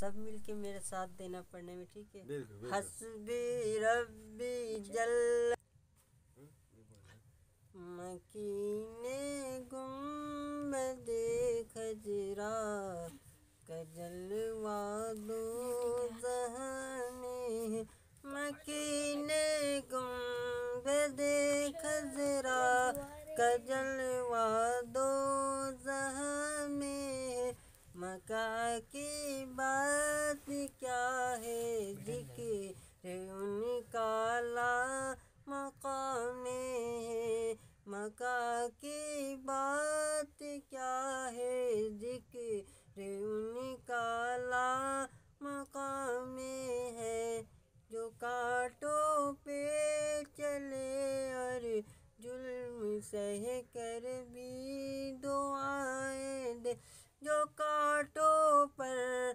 सब मिलके मेरे साथ देना पढ़ने में ठीक है? हसबी रबी जल। मकीने गुंबद खजरा कजलवा दो जहाने। मकीने गुंबद खजरा कजलवा जुल्म सह कर भी दुआएँ दे जो कांटों पर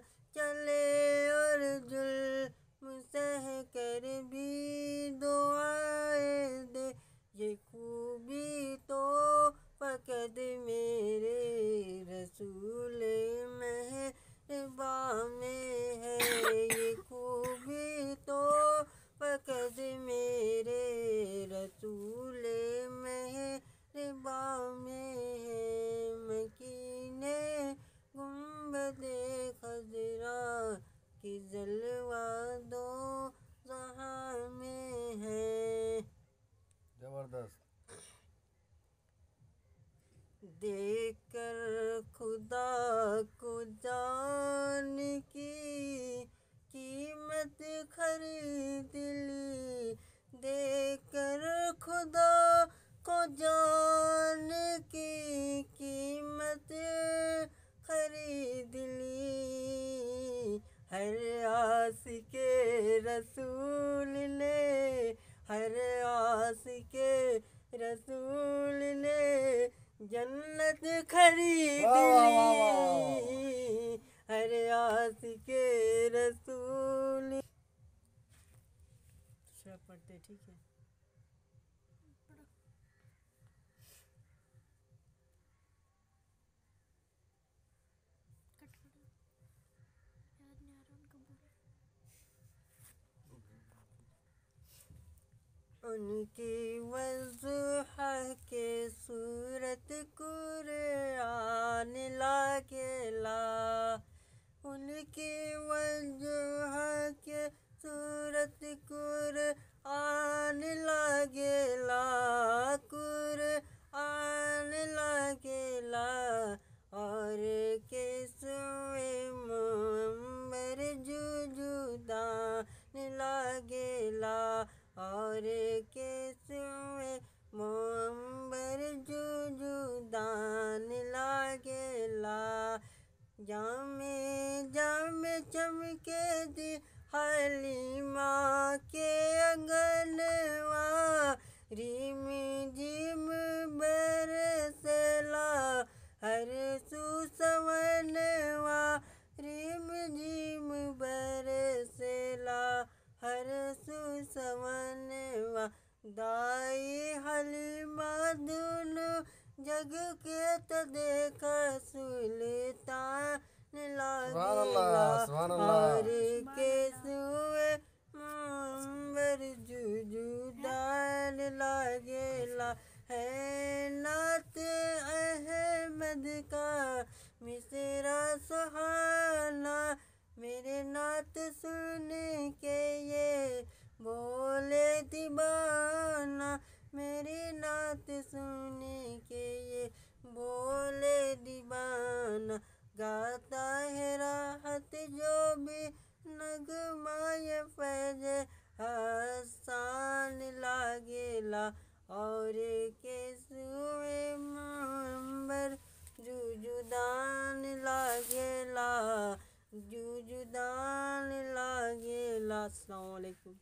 देखकर खुदा को जान की कीमत खरीद ली। देखकर खुदा को जान की कीमत खरीद ली। हर आस के रसूल ने, हर आस के रसूल ने जन्नत खरीद ली। हर आस के रसूल। पढ़ते ठीक है? उनकी वजुहा के सूरत कुरान लागेला उनकी और के दाई हलीमा दुनु जग के त देख सुभान अल्लाह। के सुए मुंबर जुजुदान लागेला है नात अहमद का मिसरा सुहाना मेरे नात सुन के ये बोले दीवाना लागेला जुजुदान लागेला अस्सलाम वालेकुम